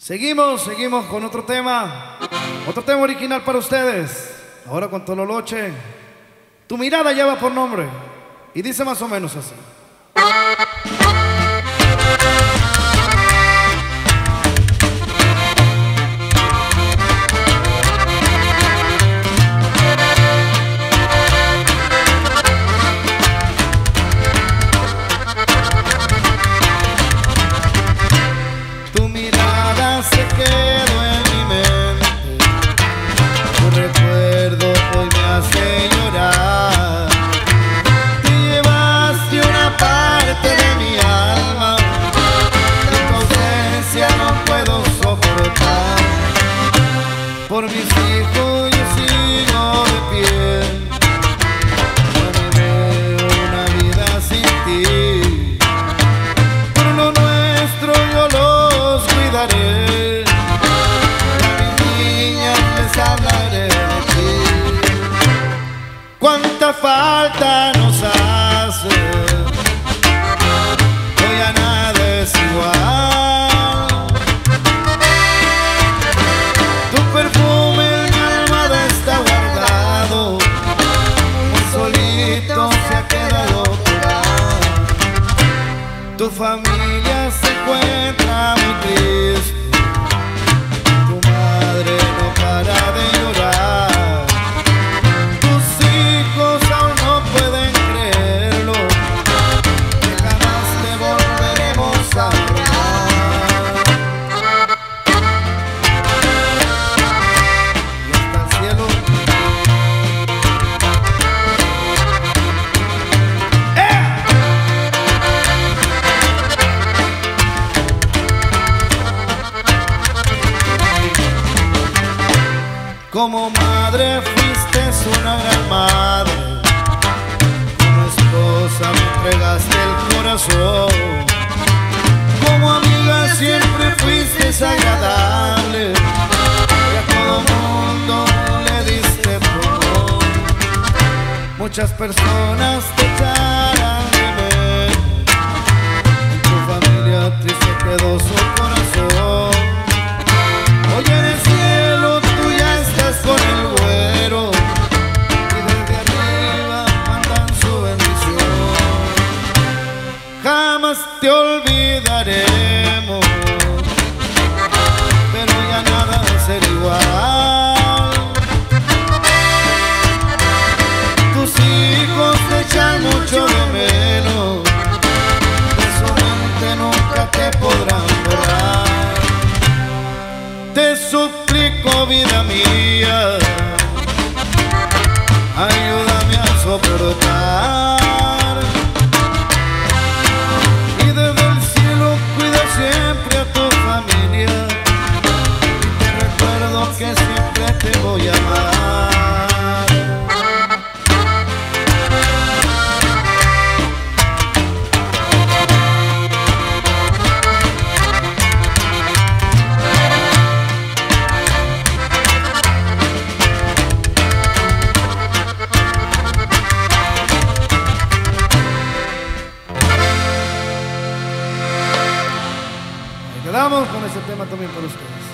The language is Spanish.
Seguimos, seguimos con otro tema. Otro tema original para ustedes. Ahora con Tololoche. Tu mirada lleva por nombre. Y dice más o menos así. Falta nos hace. Hoy ya nada es igual. Tu perfume en mi almohada está guardado. Muy solito se ha quedado. Tu familia se encuentra muy triste. Como madre fuiste una gran madre, como esposa me entregaste el corazón, como amiga siempre fuiste agradable, y a todo mundo le diste perdón. Muchas personas Te olvidaremos, pero ya nada a ser igual. Tus hijos te echan mucho de menos, de su mente nunca te podrán borrar. Te suplico, vida mía, ayúdame a soportar. Quedamos con ese tema también para ustedes.